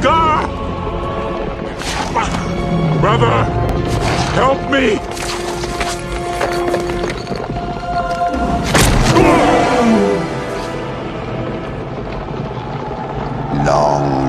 Scar! Brother, help me! Long